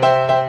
Bye.